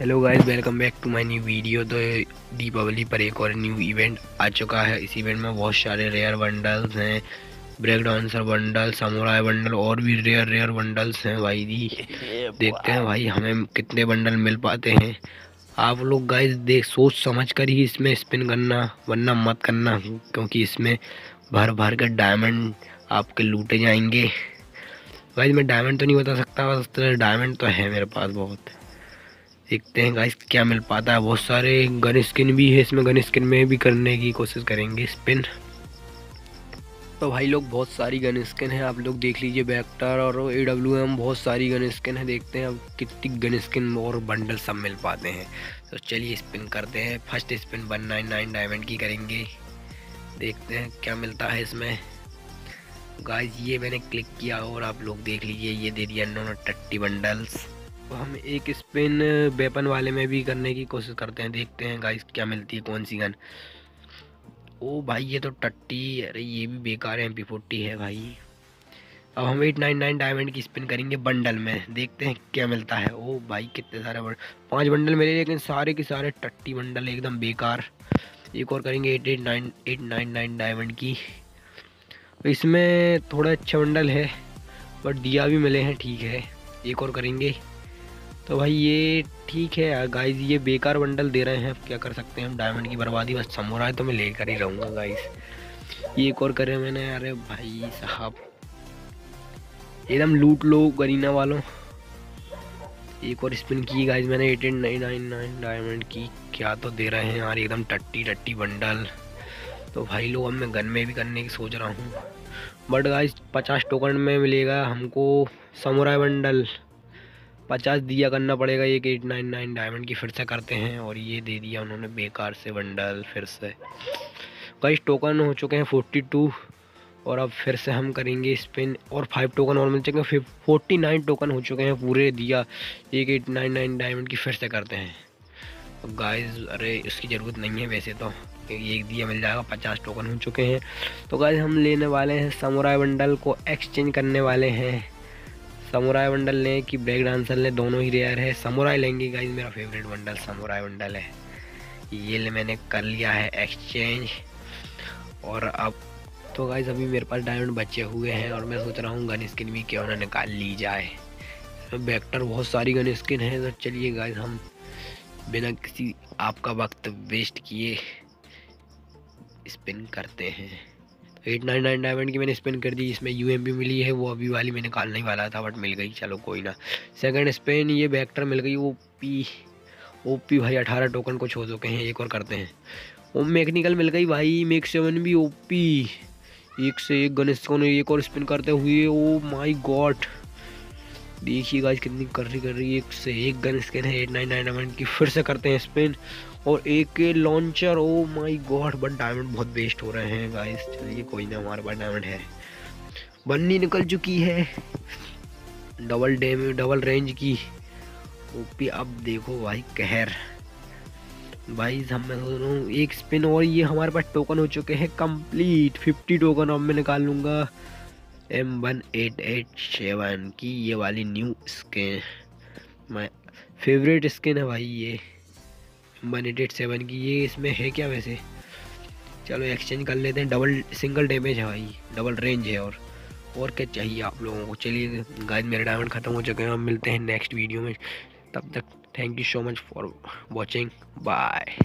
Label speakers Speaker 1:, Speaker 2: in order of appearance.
Speaker 1: Hello guys welcome back to my new video तो दीपावली पर एक और न्यू इवेंट आ चुका है। इस इवेंट में बहुत सारे रेयर बंडल्स हैं। Break dancer bundle samurai bundle और भी रेयर रेयर बंडल्स हैं भाई जी। देखते हैं भाई हमें कितने बंडल मिल पाते हैं। आप लोग गाइस देख, सोच समझ कर ही इसमें स्पिन करना, वरना मत करना, क्योंकि इसमें भर भर कर डायमंड आपके लूटे जाएँगे। गाइस मैं डायमंड तो नहीं बता सकता, बस डायमंड तो है मेरे पास बहुत। देखते हैं गाइस क्या मिल पाता है। बहुत सारे गन स्किन भी है, इसमें गन स्किन में भी करने की कोशिश करेंगे स्पिन तो भाई लोग, बहुत सारी गन स्किन है, आप लोग देख लीजिए बैक्टर और ए डब्ल्यू एम बहुत सारी गन स्किन है, देखते हैं अब कितनी गन स्किन और बंडल सब मिल पाते हैं। तो चलिए स्पिन करते हैं first spin one nine nine diamond की करेंगे। देखते हैं क्या मिलता है इसमें। गाइस ये मैंने क्लिक किया और आप लोग देख लीजिए, ये दे दिया इन्होंने टट्टी बंडल्स हम एक स्पिन वेपन वाले में भी करने की कोशिश करते हैं, देखते हैं गाइस क्या मिलती है, कौन सी गन ओ भाई, ये तो टट्टी, अरे ये भी बेकार है एम पी फोर्टी है भाई। अब हम एट नाइन नाइन डायमंड की स्पिन करेंगे बंडल में, देखते हैं क्या मिलता है। ओ भाई, कितने सारे बंडल पाँच बंडल मिले, लेकिन सारे के सारे टट्टी बंडल एकदम बेकार। एक और करेंगे eight eight nine eight nine nine diamond की। इसमें थोड़ा अच्छा बंडल है बट दिया भी मिले हैं, ठीक है। एक और करेंगे। तो भाई ये ठीक है गाइस ये बेकार बंडल दे रहे हैं। अब क्या कर सकते हैं हम? डायमंड की बर्बादी, बस समोरा तो मैं लेकर ही रहूँगा गाइस ये एक और करे मैंने, अरे भाई साहब। एकदम लूट लो, गरीना वालों। एक और स्पिन की गाइस मैंने eight eight nine nine nine diamond की। क्या तो दे रहे हैं यार, एकदम टट्टी टट्टी बंडल तो भाई लोग, अब मैं गन में भी करने की सोच रहा हूँ। बट गाइस पचास टोकन में मिलेगा हमको समुराई बंडल पचास दिया करना पड़ेगा एक एट नाइन नाइन डायमंड की फिर से करते हैं और ये दे दिया उन्होंने बेकार से बंडल फिर से। कई टोकन हो चुके हैं फोर्टी टू और अब फिर से हम करेंगे स्पिन और फाइव टोकन और मिल चुके हैं फोर्टी नाइन टोकन हो चुके हैं पूरे दिया एक एट नाइन नाइन डायमंड की फिर से करते हैं। अब गाइस अरे इसकी ज़रूरत नहीं है वैसे तो एक दिया मिल जाएगा, पचास टोकन हो चुके हैं। तो गाइस हम लेने वाले हैं समुराई बंडल को एक्सचेंज करने वाले हैं। समुराई बंडल लें कि ब्रेक डांसर लें दोनों ही रेयर है। समुराई लेंगे गाइज़ मेरा फेवरेट बंडल समुराई बंडल है। ये ले मैंने कर लिया है एक्सचेंज और अब तो गाइज़ अभी मेरे पास डायमंड बचे हुए हैं और मैं सोच रहा हूँ गन स्किन भी क्यों ना निकाल ली जाए। बैक्टर बहुत सारी गन स्किन है तो चलिए गाइज़ हम बिना किसी आपका वक्त वेस्ट किए स्पिन करते हैं। एट नाइन नाइन डायमंड की मैंने स्पिन कर दी इसमें यू एम मिली है, वो अभी वाली मैंने निकालने ही वाला था बट मिल गई, चलो कोई ना। सेकंड स्पिन ये बैक्टर मिल गई ओ पी ओ पी भाई, अठारह टोकन को छोड़ चुके हैं, एक और करते हैं। वो मैकेनिकल मिल गई भाई मेक सेवन भी ओ पी एक से एक गणेश को एक और स्पिन करते हुए ओ माई गॉड देखिए गाइस कितनी कर रही कर रही है। एक से एक गन स्किन है एट नाइन नाइन की। फिर से करते हैं स्पिन और एक के launcher oh my god but diamond बहुत वेस्ट हो रहे हैं गाइस चलिए, कोई ना, हमारे पास डायमंड है। बन्नी निकल चुकी है। डबल डेम डबल रेंज की। ओपी अब देखो भाई, कहर। भाई हम मैं सोच रहा हूँ, एक स्पिन और ये हमारे पास टोकन हो चुके हैं कंप्लीट फिफ्टी टोकन अब मैं निकाल लूँगा। M one eight eight seven की ये वाली new skin my favourite skin है भाई ये। M one eight eight seven की ये इसमें है क्या वैसे? चलो एक्सचेंज कर लेते हैं। डबल सिंगल डैमेज है भाई। डबल रेंज है और और क्या चाहिए आप लोगों को? चलिए गाइस मेरे डायमंड ख़त्म हो चुके हैं। हम मिलते हैं नेक्स्ट वीडियो में। तब तक thank you so much for watching bye